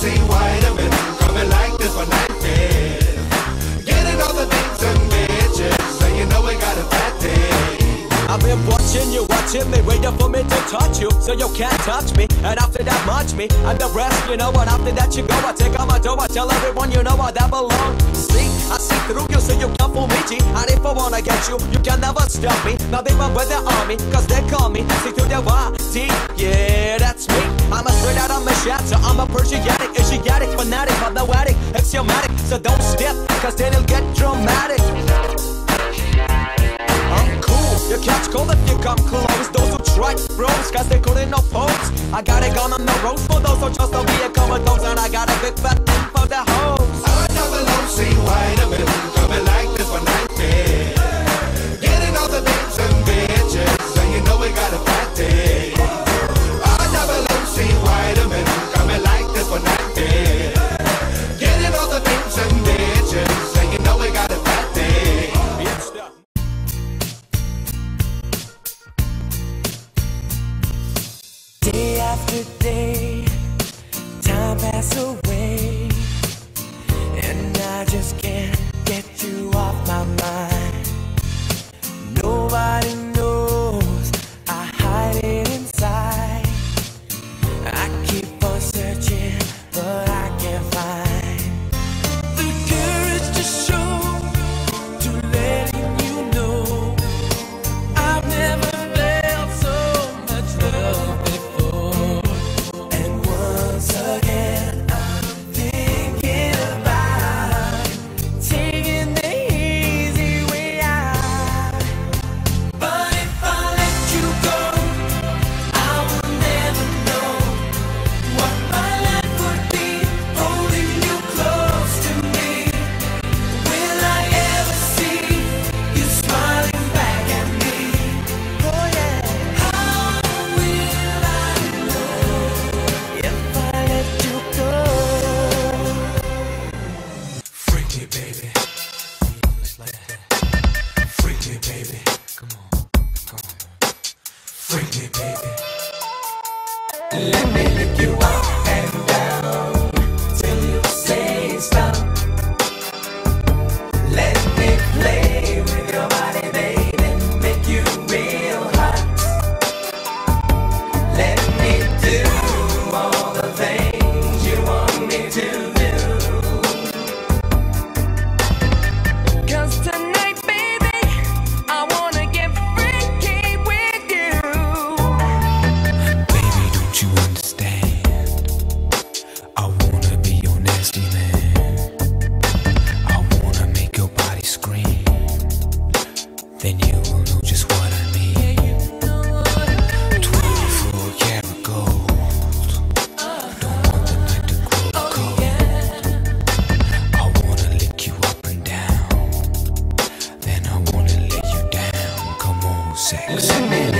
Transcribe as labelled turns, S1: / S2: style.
S1: see the coming like this for nightmare. Getting all the things and bitches, you know we got a.
S2: I've been watching you, watching me, waiting for me to touch you, so you can't touch me. And after that, munch me, and the rest, you know what? After that, you go, I take out my dough, I tell everyone you know what that belong. See, I see through you, so you can't fool me, G. And if I wanna get you, you can never stop me. Now they run with the army, cause they call me, see through their YD. Yeah, so I'm a Persiatic, Asiatic, fanatic, poetic, axiomatic. So don't step, cause then it'll get dramatic. I'm cool. You catch cold if you come close. Those who try bros, cause they couldn't oppose. I got it gone on the road for those who just don't be a comatose. And I got a big fat
S3: After day,
S4: Freaky baby. Come on. Come on. Freaky baby. Let me nasty. I wanna make your body scream. Then you will know just what I mean. 24 karat gold. Don't want the to
S3: grow cold. I wanna lick you
S4: up and down. Then I wanna you down. Come on, sex.